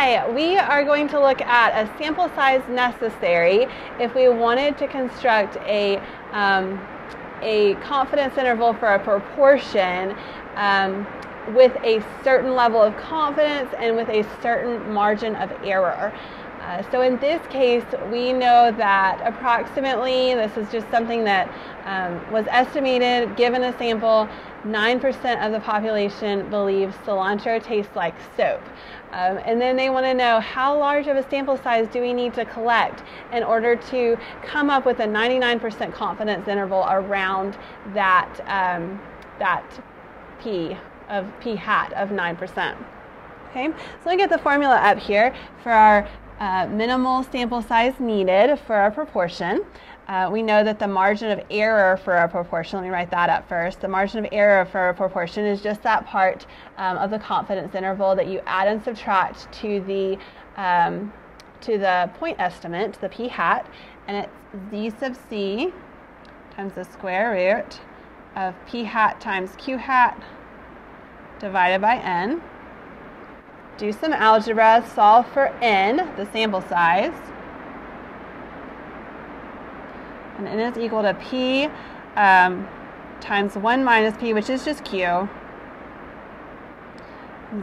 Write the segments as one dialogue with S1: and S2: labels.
S1: Hi, we are going to look at a sample size necessary if we wanted to construct a, um, a confidence interval for a proportion um, with a certain level of confidence and with a certain margin of error. Uh, so in this case, we know that approximately, this is just something that um, was estimated given a sample, 9% of the population believes cilantro tastes like soap. Um, and then they want to know how large of a sample size do we need to collect in order to come up with a 99% confidence interval around that, um, that P of P hat of 9%. Okay, so let me get the formula up here for our uh, minimal sample size needed for a proportion. Uh, we know that the margin of error for a proportion, let me write that up first. The margin of error for a proportion is just that part um, of the confidence interval that you add and subtract to the, um, to the point estimate, the p hat, and it's z sub c times the square root of p hat times q hat divided by n do some algebra, solve for n, the sample size. And n is equal to p um, times 1 minus p, which is just q,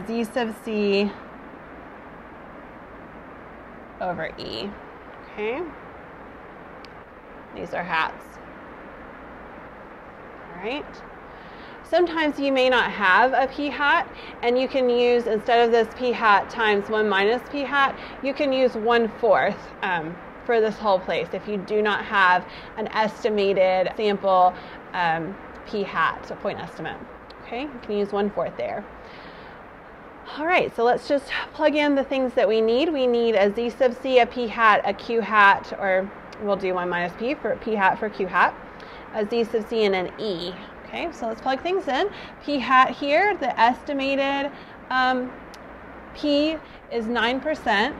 S1: z sub c over e. Okay? These are hats. All right? Sometimes you may not have a p hat and you can use, instead of this p hat times 1 minus p hat, you can use 1 fourth um, for this whole place if you do not have an estimated sample um, p hat, so point estimate. Okay, you can use 1 fourth there. All right, so let's just plug in the things that we need. We need a z sub c, a p hat, a q hat, or we'll do 1 minus p for p hat for q hat, a z sub c, and an e. Okay, so let's plug things in. P hat here, the estimated um, P is 9%.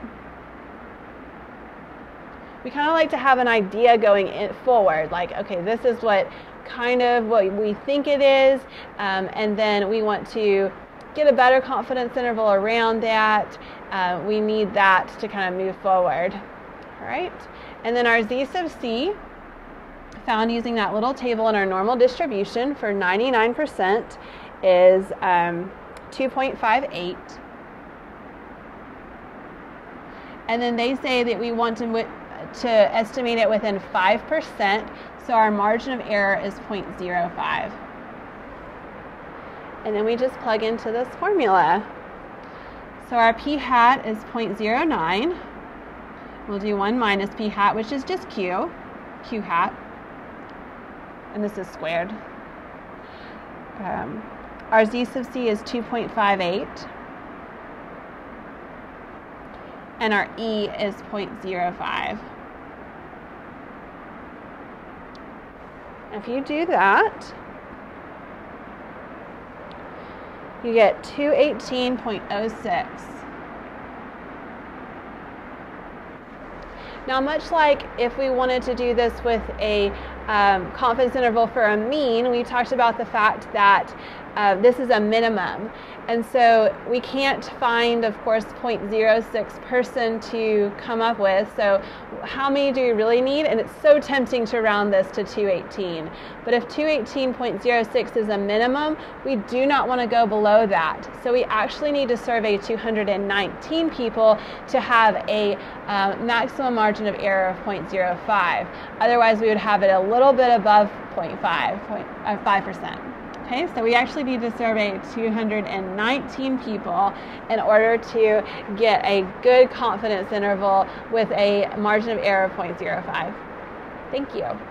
S1: We kind of like to have an idea going forward, like, okay, this is what kind of what we think it is, um, and then we want to get a better confidence interval around that. Uh, we need that to kind of move forward. All right, and then our Z sub C found using that little table in our normal distribution for 99% is um, 2.58. And then they say that we want to, to estimate it within 5%, so our margin of error is 0.05. And then we just plug into this formula. So our p hat is 0.09. We'll do 1 minus p hat, which is just q, q hat and this is squared. Um, our z sub c is 2.58 and our e is 0.05. If you do that, you get 218.06. Now, much like if we wanted to do this with a um, confidence interval for a mean, we talked about the fact that uh, this is a minimum. And so we can't find, of course, 0.06 person to come up with. So how many do we really need? And it's so tempting to round this to 218. But if 218.06 is a minimum, we do not want to go below that. So we actually need to survey 219 people to have a uh, maximum margin of error of 0.05. Otherwise, we would have it a little bit above 0.5, 5%. Okay, so we actually need to survey 219 people in order to get a good confidence interval with a margin of error of 0.05. Thank you.